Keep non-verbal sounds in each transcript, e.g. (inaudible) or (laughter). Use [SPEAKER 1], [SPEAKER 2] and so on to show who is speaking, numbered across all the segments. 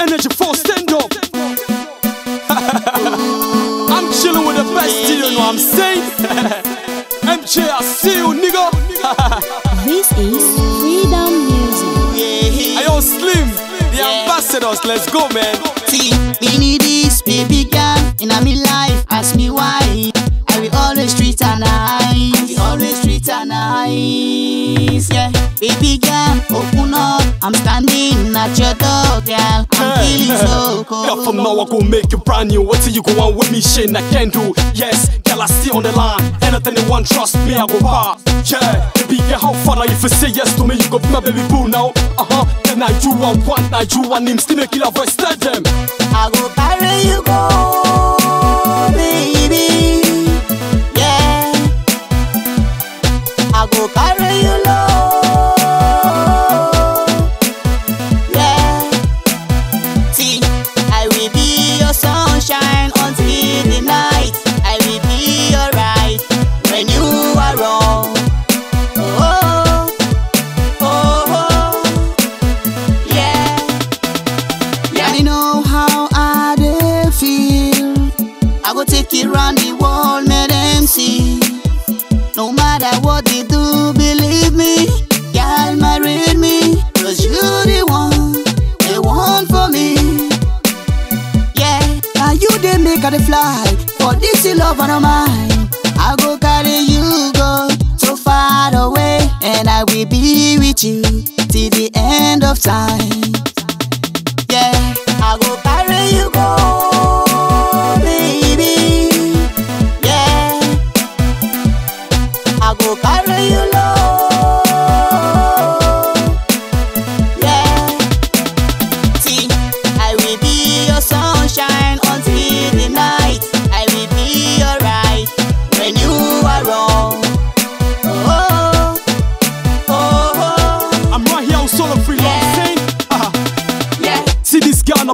[SPEAKER 1] Energy Force, stand up. (laughs) I'm chilling with the best, you know what I'm saying? (laughs) MJ, I see you, nigga. (laughs)
[SPEAKER 2] This is Freedom Music.
[SPEAKER 1] Ayo, Slim, the ambassadors, let's go, man.
[SPEAKER 3] See, me need this baby girl in a me life. Ask me why. I will always treat her nice. I will always treat her nice. Yeah, baby girl, open up. I'm standing at your door, girl. I'm feeling so (laughs) cold.
[SPEAKER 1] Yeah, from now I go make you brand new. What till you go on with me, shit I can do. Yes, girl, I stay on the line. Anything you want, trust me, I go pop. Yeah, baby girl, how far now? If you say yes to me, you go be my baby boo now. Uh huh. Then I do I want, I do what him. Still make it a voice, tell them.
[SPEAKER 3] I go carry you go, baby. Yeah, I go carry you low. See. No matter what they do, believe me, girl, marry me. Cause you the one, the one for me. Yeah, now you they make the fly. For this love of mine. I go carry you go so far away, and I will be with you till the end of time.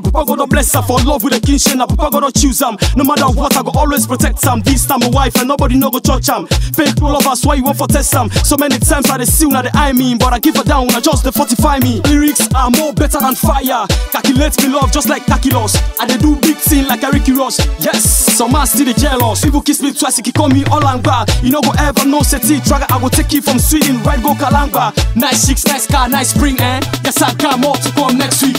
[SPEAKER 1] Papa gonna bless her for love with a kinship. Now Papa gonna choose am. No matter what, I go always protect am. This time, my wife and nobody no go touch am. Fake lovers, why you want for test am? So many times I dey see now the eye but I give her down, I just dey fortify me. Lyrics are more better than fire. Calculate me love just like calculus. I dey do big thing like Ricky Ross. Yes, some man still dey jealous. People kiss me twice, he call me Olangba. You know go ever know seti tracker. I go take it from Sweden, right go Kalangba. Nice chicks, nice car, nice spring, eh? Yes, I got more to come next week.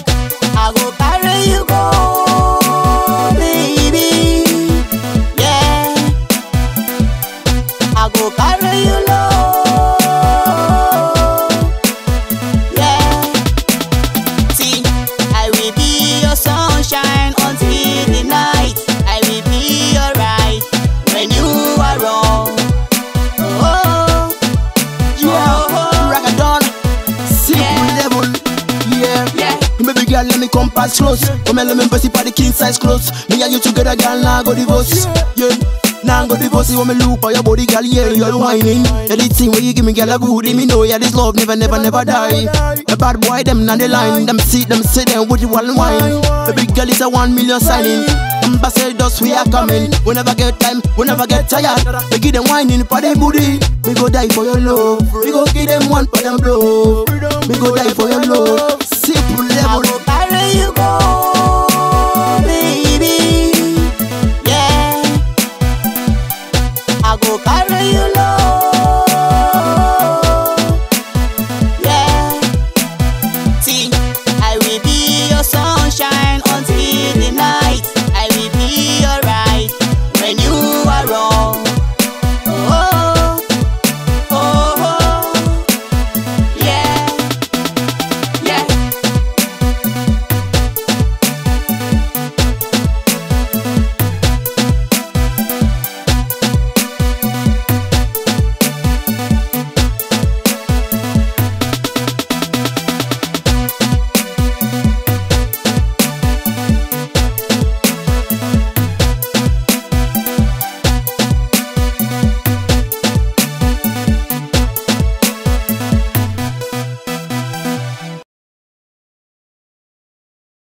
[SPEAKER 3] I go carry you go,
[SPEAKER 4] come pass close. Come and let me for the king size clothes. Me and you together, girl, now go divorce. Yeah. Now go divorce you when me look for your body, girl. Yeah, you're whining. Yeah, the thing where you give me, girl, a good. Me know, yeah, this love never, never, never die. The bad boy, them on the line. Them see, them sit them with you one wine. Baby girl, it's a one million signing. Ambassadors, we are coming. We never get time, we never get tired. We give them whining for them booty. We go die for your love. We go give them one for them blow. We go die for your love.